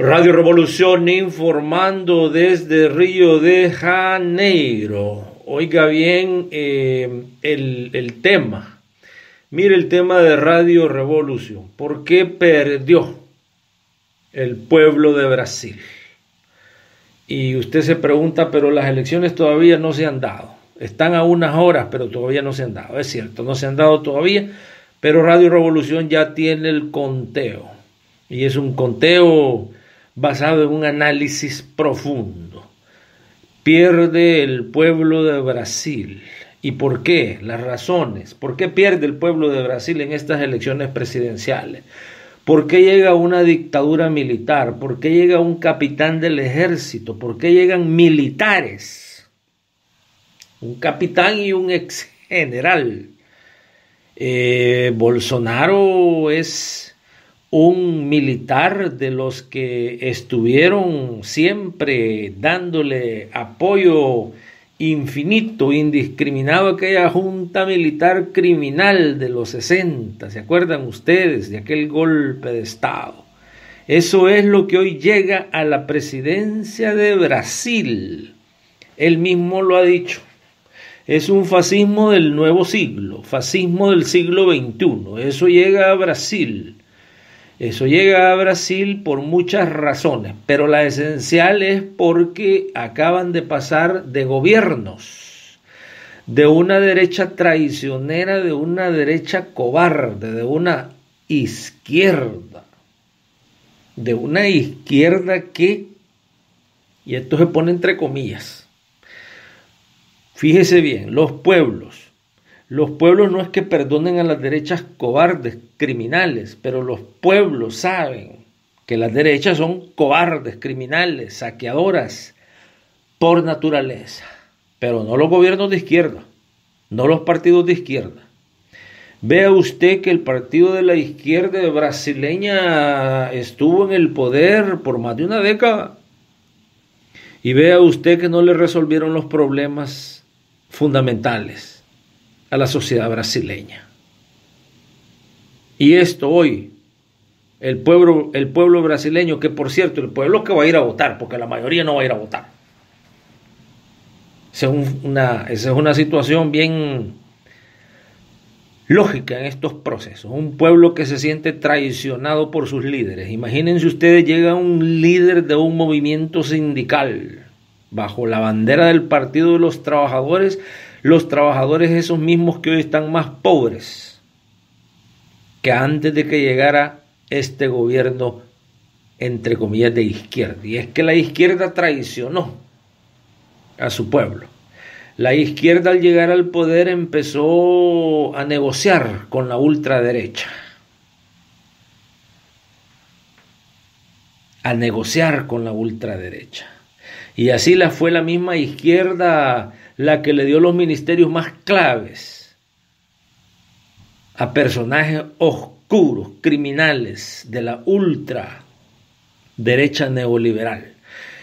Radio Revolución informando desde Río de Janeiro. Oiga bien eh, el, el tema. Mire el tema de Radio Revolución. ¿Por qué perdió el pueblo de Brasil? Y usted se pregunta, pero las elecciones todavía no se han dado. Están a unas horas, pero todavía no se han dado. Es cierto, no se han dado todavía, pero Radio Revolución ya tiene el conteo. Y es un conteo basado en un análisis profundo. Pierde el pueblo de Brasil. ¿Y por qué? Las razones. ¿Por qué pierde el pueblo de Brasil en estas elecciones presidenciales? ¿Por qué llega una dictadura militar? ¿Por qué llega un capitán del ejército? ¿Por qué llegan militares? Un capitán y un ex general. Eh, Bolsonaro es un militar de los que estuvieron siempre dándole apoyo infinito, indiscriminado a aquella junta militar criminal de los 60, ¿se acuerdan ustedes de aquel golpe de Estado? Eso es lo que hoy llega a la presidencia de Brasil. Él mismo lo ha dicho. Es un fascismo del nuevo siglo, fascismo del siglo XXI. Eso llega a Brasil eso llega a Brasil por muchas razones, pero la esencial es porque acaban de pasar de gobiernos, de una derecha traicionera, de una derecha cobarde, de una izquierda, de una izquierda que, y esto se pone entre comillas, fíjese bien, los pueblos los pueblos no es que perdonen a las derechas cobardes, criminales, pero los pueblos saben que las derechas son cobardes, criminales, saqueadoras por naturaleza, pero no los gobiernos de izquierda, no los partidos de izquierda. Vea usted que el partido de la izquierda brasileña estuvo en el poder por más de una década. Y vea usted que no le resolvieron los problemas fundamentales a la sociedad brasileña. Y esto hoy, el pueblo, el pueblo brasileño, que por cierto, el pueblo que va a ir a votar, porque la mayoría no va a ir a votar. Es una, esa es una situación bien lógica en estos procesos. Un pueblo que se siente traicionado por sus líderes. Imagínense ustedes, llega un líder de un movimiento sindical bajo la bandera del Partido de los Trabajadores los trabajadores esos mismos que hoy están más pobres que antes de que llegara este gobierno entre comillas de izquierda. Y es que la izquierda traicionó a su pueblo. La izquierda al llegar al poder empezó a negociar con la ultraderecha. A negociar con la ultraderecha. Y así la fue la misma izquierda la que le dio los ministerios más claves a personajes oscuros, criminales de la ultra derecha neoliberal.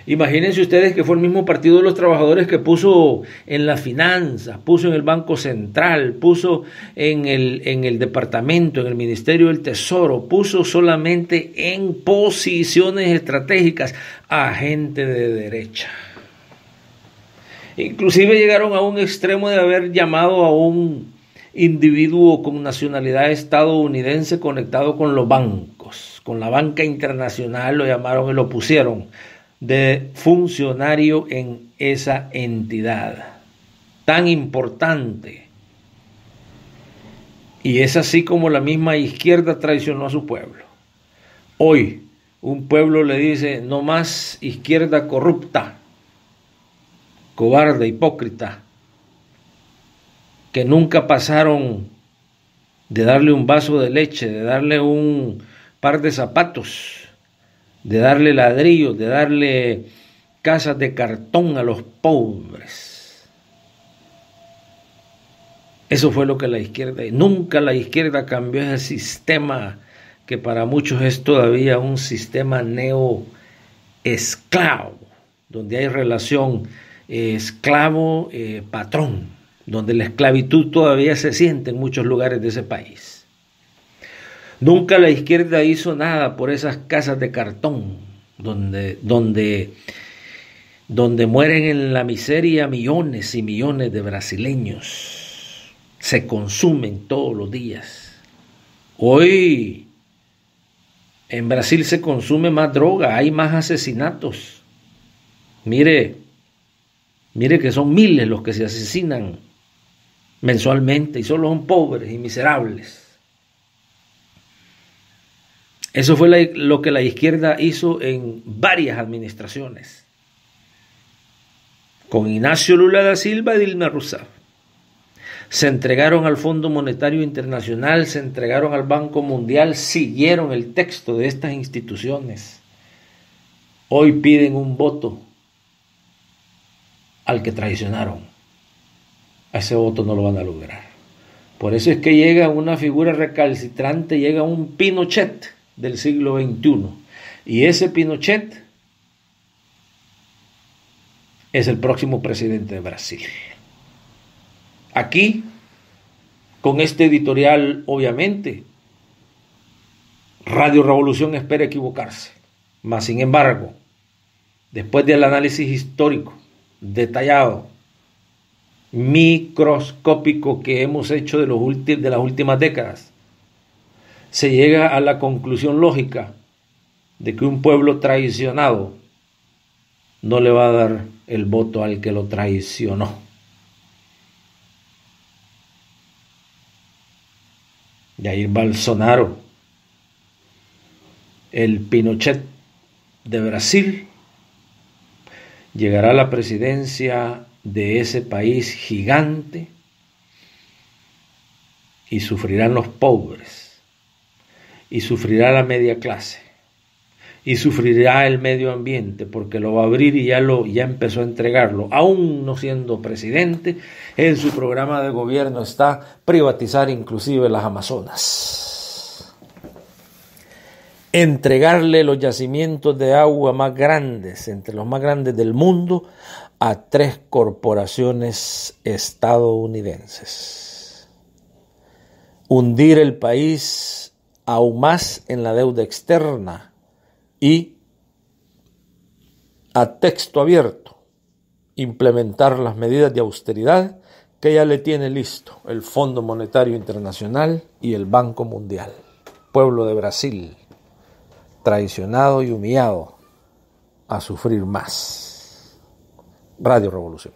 Imagínense ustedes que fue el mismo Partido de los Trabajadores que puso en la finanza, puso en el Banco Central, puso en el, en el Departamento, en el Ministerio del Tesoro, puso solamente en posiciones estratégicas a gente de derecha. Inclusive llegaron a un extremo de haber llamado a un individuo con nacionalidad estadounidense conectado con los bancos, con la banca internacional, lo llamaron y lo pusieron de funcionario en esa entidad tan importante. Y es así como la misma izquierda traicionó a su pueblo. Hoy un pueblo le dice, no más izquierda corrupta, cobarde, hipócrita, que nunca pasaron de darle un vaso de leche, de darle un par de zapatos, de darle ladrillos, de darle casas de cartón a los pobres. Eso fue lo que la izquierda, nunca la izquierda cambió ese sistema que para muchos es todavía un sistema neo esclavo, donde hay relación esclavo eh, patrón, donde la esclavitud todavía se siente en muchos lugares de ese país. Nunca la izquierda hizo nada por esas casas de cartón, donde, donde, donde mueren en la miseria millones y millones de brasileños, se consumen todos los días. Hoy en Brasil se consume más droga, hay más asesinatos. Mire, mire que son miles los que se asesinan mensualmente y solo son pobres y miserables. Eso fue lo que la izquierda hizo en varias administraciones, con Ignacio Lula da Silva y Dilma Rousseff. Se entregaron al Fondo Monetario Internacional, se entregaron al Banco Mundial, siguieron el texto de estas instituciones. Hoy piden un voto al que traicionaron. A ese voto no lo van a lograr. Por eso es que llega una figura recalcitrante, llega un Pinochet del siglo XXI. Y ese Pinochet es el próximo presidente de Brasil. Aquí, con este editorial, obviamente, Radio Revolución espera equivocarse. Mas, sin embargo, después del análisis histórico detallado, microscópico que hemos hecho de, los de las últimas décadas, se llega a la conclusión lógica de que un pueblo traicionado no le va a dar el voto al que lo traicionó. Jair Bolsonaro, el Pinochet de Brasil, llegará a la presidencia de ese país gigante y sufrirán los pobres y sufrirá la media clase y sufrirá el medio ambiente porque lo va a abrir y ya lo ya empezó a entregarlo. Aún no siendo presidente en su programa de gobierno está privatizar inclusive las Amazonas entregarle los yacimientos de agua más grandes entre los más grandes del mundo a tres corporaciones estadounidenses hundir el país aún más en la deuda externa y a texto abierto implementar las medidas de austeridad que ya le tiene listo el Fondo Monetario Internacional y el Banco Mundial. Pueblo de Brasil, traicionado y humillado a sufrir más. Radio Revolución.